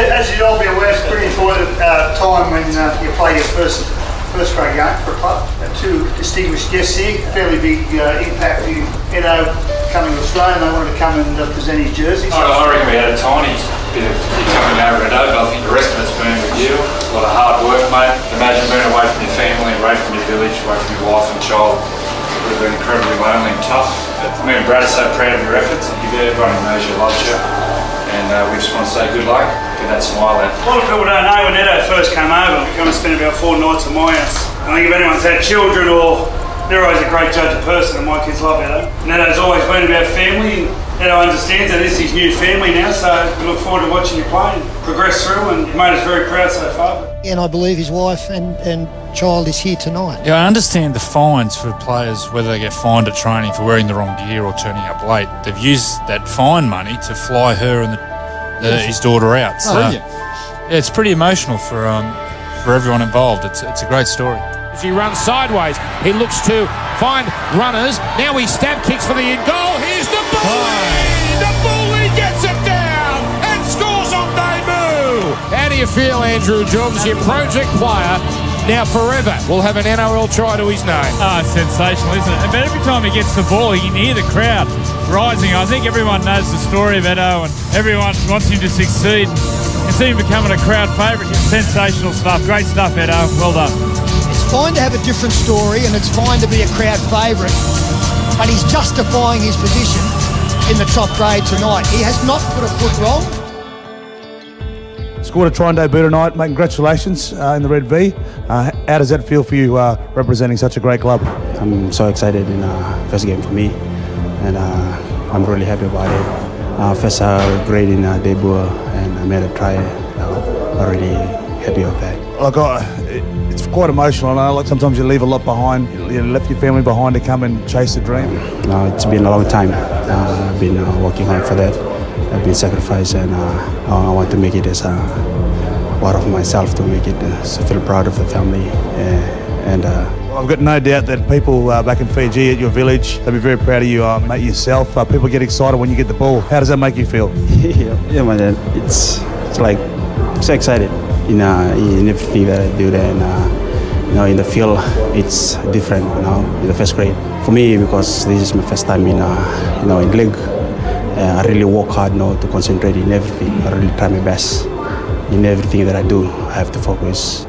as you'll all be aware, it's a pretty important uh, time when uh, you play your first first grade game for a club. Two distinguished guests here, fairly big uh, impact You know, coming to Australia. And they wanted to come and uh, present his jersey. I, I reckon we had a tiny bit of you coming over and over. I think the rest of it's been with you. A lot of hard work, mate. Imagine being away from your family, away from your village, away from your wife and child. It would have been incredibly lonely and tough. But and Brad are so proud of your efforts. Everyone who knows you loves you. And uh, we just want to say good luck, get that smile out. A lot of people don't know when Eto first came over, we kind of spent about four nights at my house. I think if anyone's had children or they're always a great judge of person and my kids love Eto. And Eto's always been about family and Eto understands that this is his new family now so we look forward to watching you play and progress through and made us very proud so far. And I believe his wife and, and child is here tonight. Yeah, I understand the fines for players, whether they get fined at training for wearing the wrong gear or turning up late. They've used that fine money to fly her and the, the, his daughter out. So, Oh, yeah. yeah, it's pretty emotional for um, for everyone involved. It's, it's a great story. As he runs sideways, he looks to find runners. Now he stab kicks for the in goal. Here's the ball. The bully gets it down and scores on debut. How do you feel, Andrew Johns, your project player? Now forever will have an NRL try to his name. Ah, sensational, isn't it? But every time he gets the ball, you can hear the crowd rising. I think everyone knows the story of Eto, and everyone wants him to succeed. And see him becoming a crowd favourite. Sensational stuff. Great stuff, Eto. Well done. It's fine to have a different story and it's fine to be a crowd favourite, but he's justifying his position in the top grade tonight. He has not put a foot wrong. Scored a try and debut tonight, mate. Congratulations uh, in the Red V. Uh, how does that feel for you uh, representing such a great club? I'm so excited in uh, first game for me, and uh, I'm really happy about it. Uh, first uh, grade in uh, debut, and I made a try. Uh, I'm really happy of that. Like, uh, it's quite emotional. I know, like sometimes you leave a lot behind. You left your family behind to come and chase a dream. Uh, it's been a long time. Uh, I've been uh, working hard for that. I've been sacrificed, and uh, I want to make it as a part of myself to make it uh, feel proud of the family, uh, and. Uh, Well, I've got no doubt that people uh, back in Fiji at your village, they'll be very proud of you, uh, mate, yourself. Uh, people get excited when you get the ball. How does that make you feel? yeah, yeah, man. It's it's like so excited in uh, in everything that I do. Then uh, you know, in the field, it's different. You know, in the first grade for me because this is my first time in uh, you know in league. Uh, I really work hard now to concentrate in everything. I really try my best in everything that I do. I have to focus